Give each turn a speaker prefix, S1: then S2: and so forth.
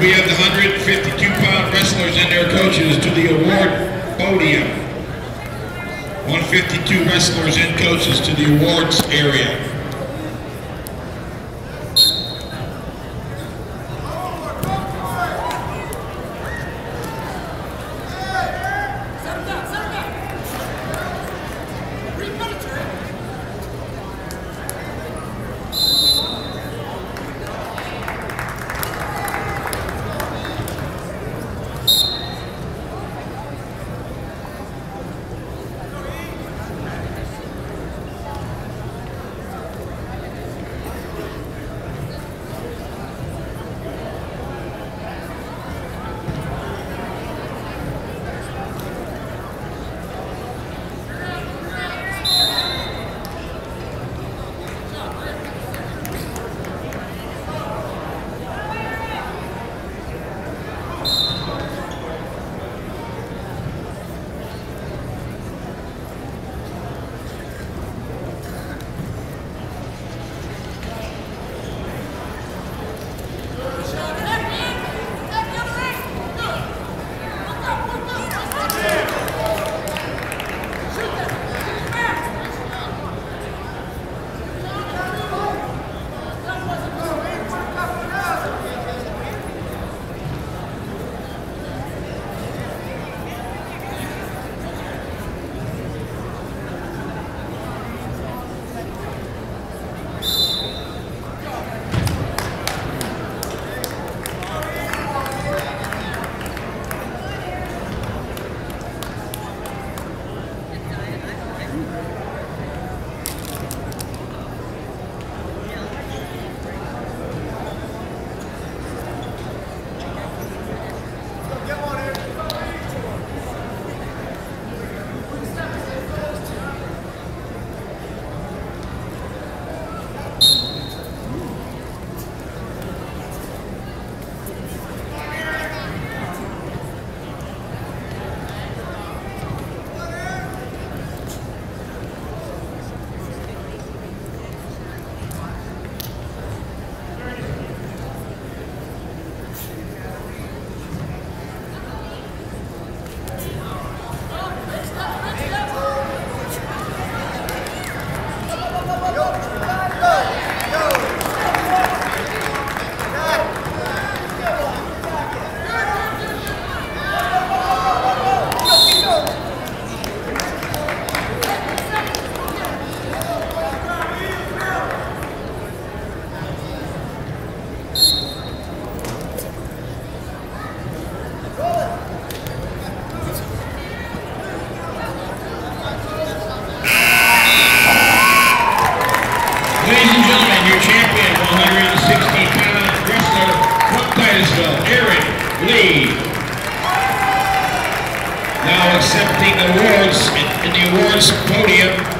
S1: we have the 152-pound wrestlers and their coaches to the award podium. 152 wrestlers and coaches to the awards area. Ladies and gentlemen, your champion, 160-pound wrestler from Titusville, Ehrin Lee. Now accepting awards in, in the awards podium,